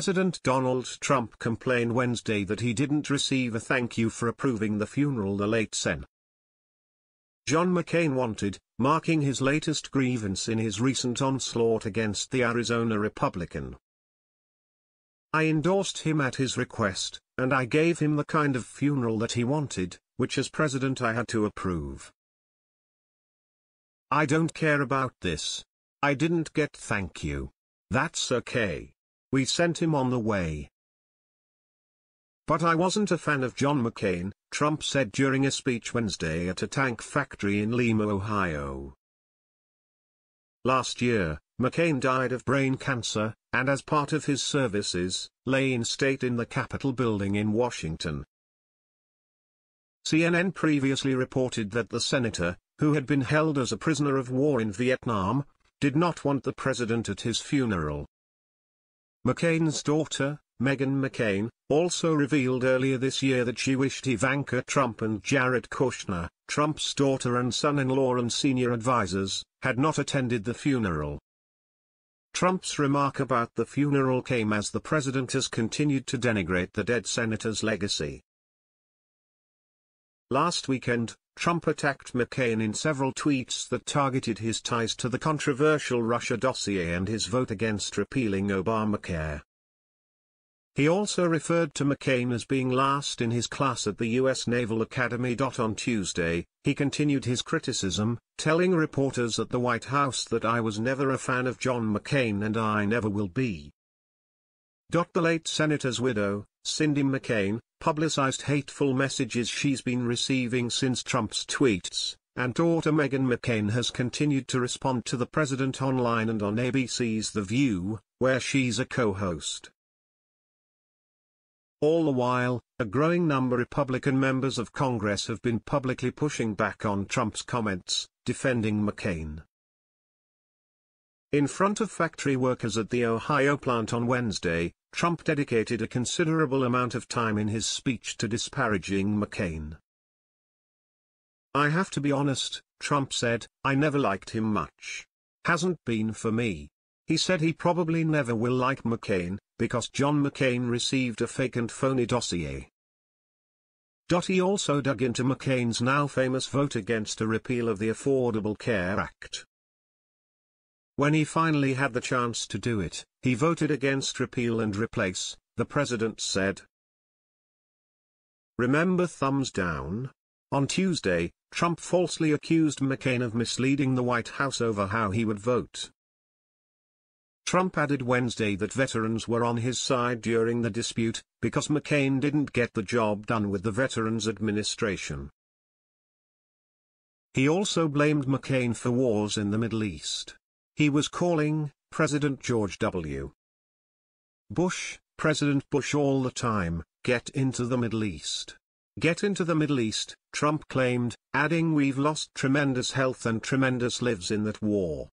President Donald Trump complained Wednesday that he didn't receive a thank you for approving the funeral the late Sen. John McCain wanted, marking his latest grievance in his recent onslaught against the Arizona Republican. I endorsed him at his request, and I gave him the kind of funeral that he wanted, which as president I had to approve. I don't care about this. I didn't get thank you. That's okay. We sent him on the way. But I wasn't a fan of John McCain, Trump said during a speech Wednesday at a tank factory in Lima, Ohio. Last year, McCain died of brain cancer, and as part of his services, lay in state in the Capitol building in Washington. CNN previously reported that the senator, who had been held as a prisoner of war in Vietnam, did not want the president at his funeral. McCain's daughter, Meghan McCain, also revealed earlier this year that she wished Ivanka Trump and Jared Kushner, Trump's daughter and son-in-law and senior advisors, had not attended the funeral. Trump's remark about the funeral came as the president has continued to denigrate the dead senator's legacy. Last weekend, Trump attacked McCain in several tweets that targeted his ties to the controversial Russia dossier and his vote against repealing Obamacare. He also referred to McCain as being last in his class at the U.S. Naval Academy. On Tuesday, he continued his criticism, telling reporters at the White House that I was never a fan of John McCain and I never will be. The late senator's widow, Cindy McCain, publicized hateful messages she's been receiving since Trump's tweets, and daughter Meghan McCain has continued to respond to the president online and on ABC's The View, where she's a co-host. All the while, a growing number of Republican members of Congress have been publicly pushing back on Trump's comments, defending McCain. In front of factory workers at the Ohio plant on Wednesday, Trump dedicated a considerable amount of time in his speech to disparaging McCain. I have to be honest, Trump said, I never liked him much. Hasn't been for me. He said he probably never will like McCain, because John McCain received a fake and phony dossier. He also dug into McCain's now famous vote against a repeal of the Affordable Care Act. When he finally had the chance to do it, he voted against repeal and replace, the president said. Remember thumbs down? On Tuesday, Trump falsely accused McCain of misleading the White House over how he would vote. Trump added Wednesday that veterans were on his side during the dispute, because McCain didn't get the job done with the Veterans Administration. He also blamed McCain for wars in the Middle East. He was calling President George W. Bush, President Bush all the time, get into the Middle East. Get into the Middle East, Trump claimed, adding we've lost tremendous health and tremendous lives in that war.